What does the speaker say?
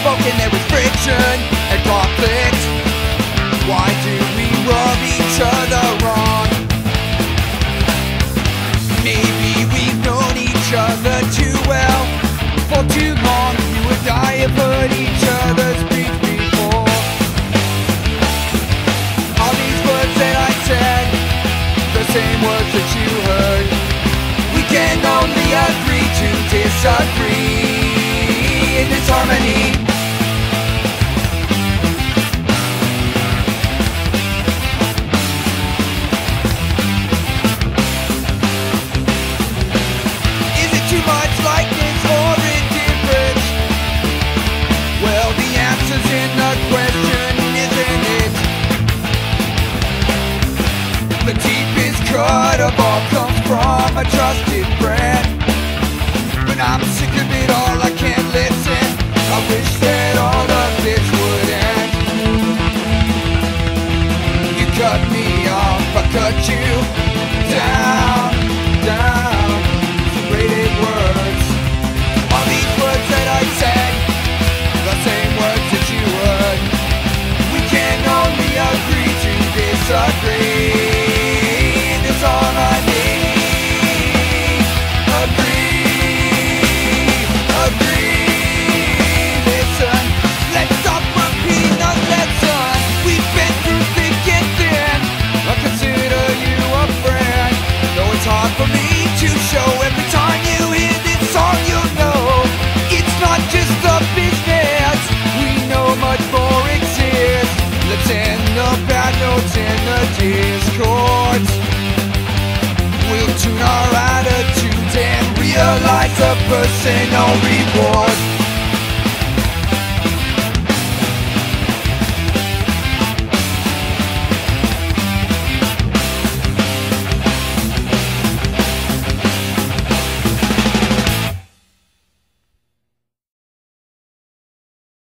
spoken, there was friction and conflict. Why do we rub each other wrong? Maybe we've known each other too well for too long. You and I have heard each other's speech before. All these words that I said, the same words that you heard. We can only agree to disagree in this harmony. Cut of all comes from a trusted friend. But I'm sick of it all, I can't listen. I wish that all of this would end. You cut me off, I cut you down, down. Separated words. All these words that I said, the same words that you heard. We can only agree to disagree. For me to show every time you hear this song, you know it's not just the business. We know much more exists. Let's end the bad notes the. We'll tune our attitudes and realize the personal reward.